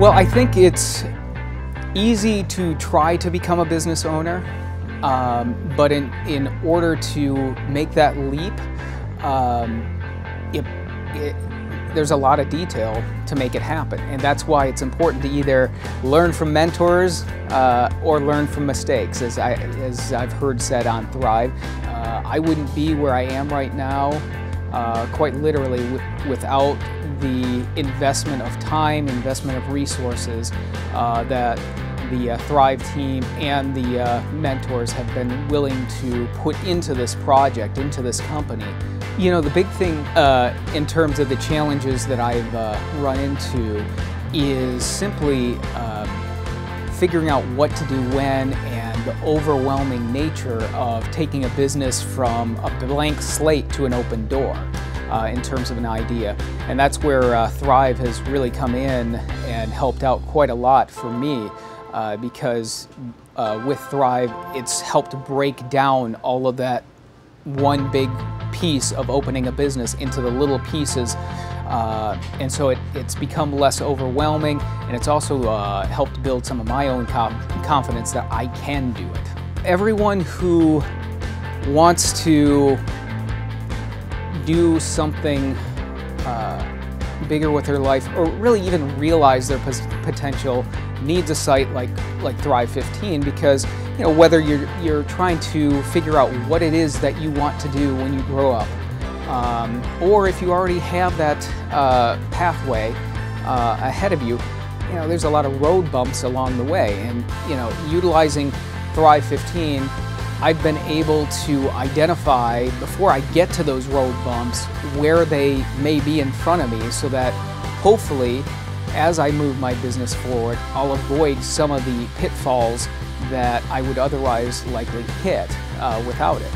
Well, I think it's easy to try to become a business owner, um, but in, in order to make that leap, um, it, it, there's a lot of detail to make it happen. And that's why it's important to either learn from mentors uh, or learn from mistakes, as, I, as I've heard said on Thrive. Uh, I wouldn't be where I am right now, uh, quite literally, without the investment of time, investment of resources uh, that the uh, Thrive team and the uh, mentors have been willing to put into this project, into this company. You know, the big thing uh, in terms of the challenges that I've uh, run into is simply um, figuring out what to do when and the overwhelming nature of taking a business from a blank slate to an open door uh, in terms of an idea. And that's where uh, Thrive has really come in and helped out quite a lot for me uh, because uh, with Thrive, it's helped break down all of that one big piece of opening a business into the little pieces uh, and so it, it's become less overwhelming and it's also uh, helped build some of my own confidence that I can do it. Everyone who wants to do something uh, bigger with their life or really even realize their potential needs a site like like Thrive 15 because you know whether you're you're trying to figure out what it is that you want to do when you grow up um, or if you already have that uh, pathway uh, ahead of you you know there's a lot of road bumps along the way. And you know utilizing Thrive 15 I've been able to identify before I get to those road bumps where they may be in front of me so that hopefully as I move my business forward, I'll avoid some of the pitfalls that I would otherwise likely hit uh, without it.